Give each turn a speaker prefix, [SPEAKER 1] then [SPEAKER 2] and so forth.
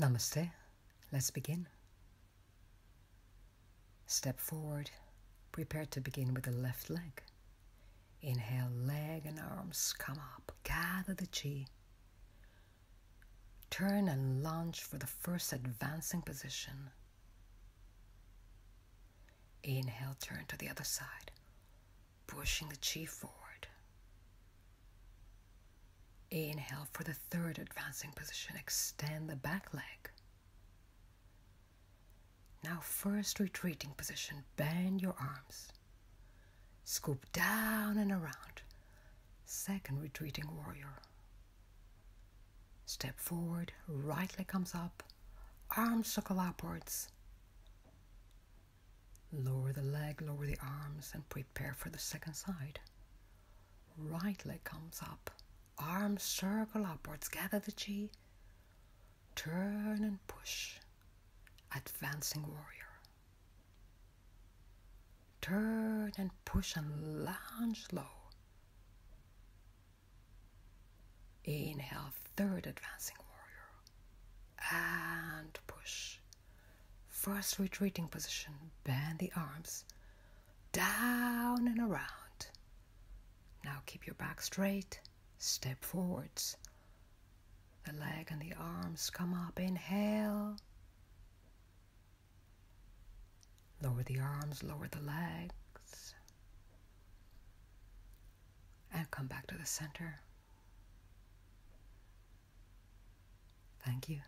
[SPEAKER 1] Namaste. Let's begin. Step forward. Prepare to begin with the left leg. Inhale, leg and arms come up. Gather the chi. Turn and lunge for the first advancing position. Inhale, turn to the other side, pushing the chi forward. Inhale for the third advancing position. Extend the back leg. Now, first retreating position. Bend your arms. Scoop down and around. Second retreating warrior. Step forward. Right leg comes up. Arms circle upwards. Lower the leg, lower the arms, and prepare for the second side. Right leg comes up Arms circle upwards, gather the chi. Turn and push. Advancing warrior. Turn and push and lunge low. Inhale, third advancing warrior. And push. First retreating position, bend the arms down and around. Now keep your back straight Step forwards. The leg and the arms come up. Inhale. Lower the arms, lower the legs. And come back to the center. Thank you.